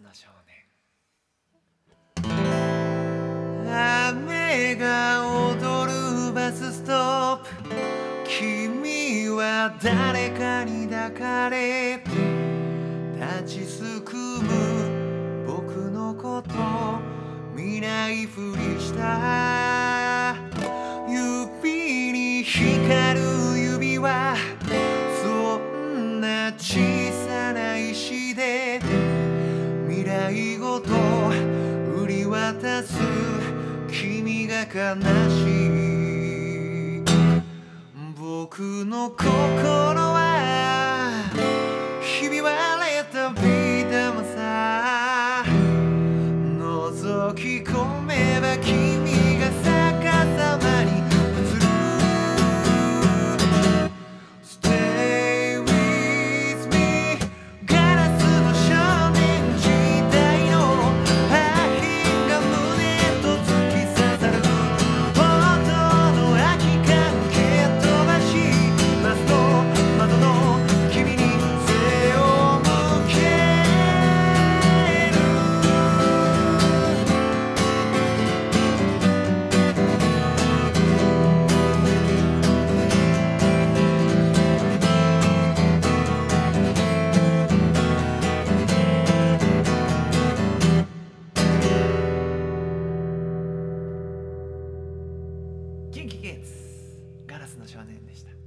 砂少年。雨が踊るバスストップ。君は誰かに抱かれ。立ちすくむ僕のこと。見ないふりした未来ごと売り渡す君が悲しい僕の心はキンキキッズ。ガラスの少年でした。